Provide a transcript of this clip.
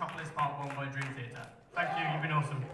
Metropolis Part 1 by Dream Theatre. Thank you, you've been awesome.